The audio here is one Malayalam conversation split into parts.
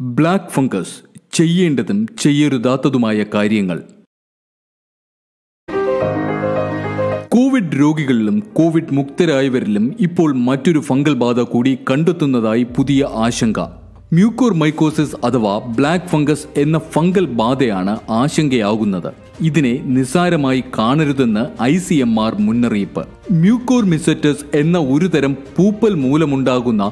ബ്ലാക്ക് ഫംഗസ് ചെയ്യേണ്ടതും ചെയ്യരുതാത്തതുമായ കാര്യങ്ങൾ. കോവിഡ് രോഗികളിലും കോവിഡ് മുക്തരായവരിലും ഇപ്പോൾ മറ്റൊരു ഫംഗൽ ബാധ കൂടി കണ്ടെത്തുന്നതായി പുതിയ ആശങ്ക. മ്യൂക്കോർ മൈക്കോസിസ് അഥവാ ബ്ലാക്ക് ഫംഗസ് എന്ന ഫംഗൽ ബാധയാണ് ആശങ്കയാകുന്നത്. ഇതിനെ നിസ്സാരമായി കാണരുതെന്ന് ഐ സി എം ആർ മുന്നറിയിപ്പ്. മ്യൂക്കോർ മിസറ്റസ് എന്ന ഒരുതരം പൂപ്പൽ മൂലമുണ്ടാകുന്ന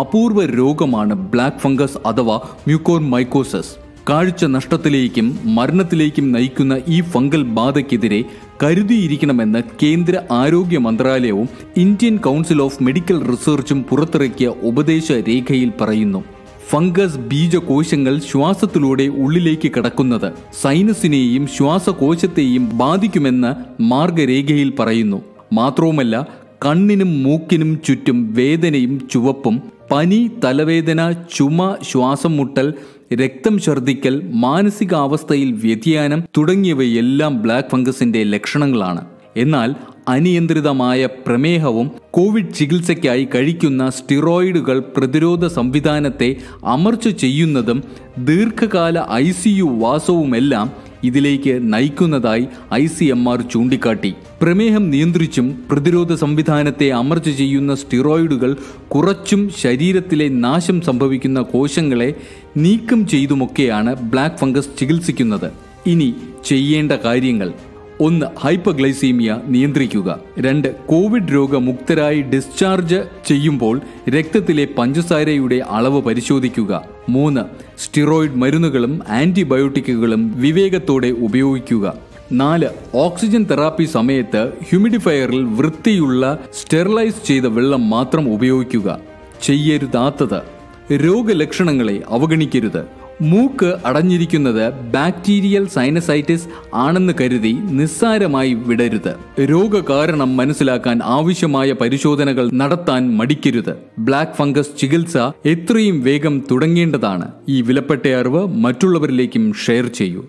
അപൂർവ രോഗമാണ് ബ്ലാക്ക് ഫംഗസ് അഥവാ മ്യൂക്കോർ മൈക്കോസസ് കാഴ്ച നഷ്ടത്തിലേക്കും മരണത്തിലേക്കും നയിക്കുന്ന ഈ ഫംഗൽ ബാധയ്ക്കെതിരെ കരുതിയിരിക്കണമെന്ന് കേന്ദ്ര ആരോഗ്യ മന്ത്രാലയവും ഇന്ത്യൻ കൗൺസിൽ ഓഫ് മെഡിക്കൽ റിസർച്ചും പുറത്തിറക്കിയ ഉപദേശ രേഖയിൽ പറയുന്നു. ഫംഗസ് ബീജകോശങ്ങൾ ശ്വാസത്തിലൂടെ ഉള്ളിലേക്ക് കടക്കുന്നത് സൈനസിനെയും ശ്വാസകോശത്തെയും ബാധിക്കുമെന്ന് മാർഗരേഖയിൽ പറയുന്നു. മാത്രവുമല്ല കണ്ണിനും മൂക്കിനും ചുറ്റും വേദനയും ചുവപ്പും പനി തലവേദന ചുമ ശ്വാസം മുട്ടൽ രക്തം ഛർദ്ദിക്കൽ മാനസികാവസ്ഥയിൽ വ്യതിയാനം തുടങ്ങിയവയെല്ലാം ബ്ലാക്ക് ഫംഗസിന്റെ ലക്ഷണങ്ങളാണ്. എന്നാൽ അനിയന്ത്രിതമായ പ്രമേഹവും കോവിഡ് ചികിത്സയ്ക്കായി കഴിക്കുന്ന സ്റ്റിറോയിഡുകൾ പ്രതിരോധ സംവിധാനത്തെ അമർച്ച ചെയ്യുന്നതും ദീർഘകാല ഐ സി യു വാസവുമെല്ലാം ഇതിലേക്ക് നയിക്കുന്നതായി ഐ സി എം ആർ ചൂണ്ടിക്കാട്ടി. പ്രമേഹം നിയന്ത്രിച്ചും പ്രതിരോധ സംവിധാനത്തെ അമർച്ച ചെയ്യുന്ന സ്റ്റിറോയിഡുകൾ കുറച്ചും ശരീരത്തിലെ നാശം സംഭവിക്കുന്ന കോശങ്ങളെ നീക്കം ചെയ്തുമൊക്കെയാണ് ബ്ലാക്ക് ഫംഗസ് ചികിത്സിക്കുന്നത്. ഇനി ചെയ്യേണ്ട കാര്യങ്ങൾ. ഒന്ന് ഹൈപ്പഗ്ലൈസീമിയ നിയന്ത്രിക്കുക. രണ്ട് കോവിഡ് രോഗമുക്തരായി ഡിസ്ചാർജ് ചെയ്യുമ്പോൾ രക്തത്തിലെ പഞ്ചസാരയുടെ അളവ് പരിശോധിക്കുക. മൂന്ന് സ്റ്റിറോയിഡ് മരുന്നുകളും ആന്റിബയോട്ടിക്കുകളും വിവേകത്തോടെ ഉപയോഗിക്കുക. നാല് ഓക്സിജൻ തെറാപ്പി സമയത്ത് ഹ്യൂമിഡിഫയറിൽ വൃത്തിയുള്ള സ്റ്റെറിലൈസ് ചെയ്ത വെള്ളം മാത്രം ഉപയോഗിക്കുക. ചെയ്യരുതാത്തത്. രോഗലക്ഷണങ്ങളെ അവഗണിക്കരുത്. മൂക്ക് അടഞ്ഞിരിക്കുന്നത് ബാക്ടീരിയൽ സൈനസൈറ്റിസ് ആണെന്ന് കരുതി നിസ്സാരമായി വിടരുത്. രോഗകാരണം മനസ്സിലാക്കാൻ ആവശ്യമായ പരിശോധനകൾ നടത്താൻ മടിക്കരുത്. ബ്ലാക്ക് ഫംഗസ് ചികിത്സ എത്രയും വേഗം തുടങ്ങേണ്ടതാണ്. ഈ വിലപ്പെട്ട അറിവ് മറ്റുള്ളവരിലേക്കും ഷെയർ ചെയ്യൂ.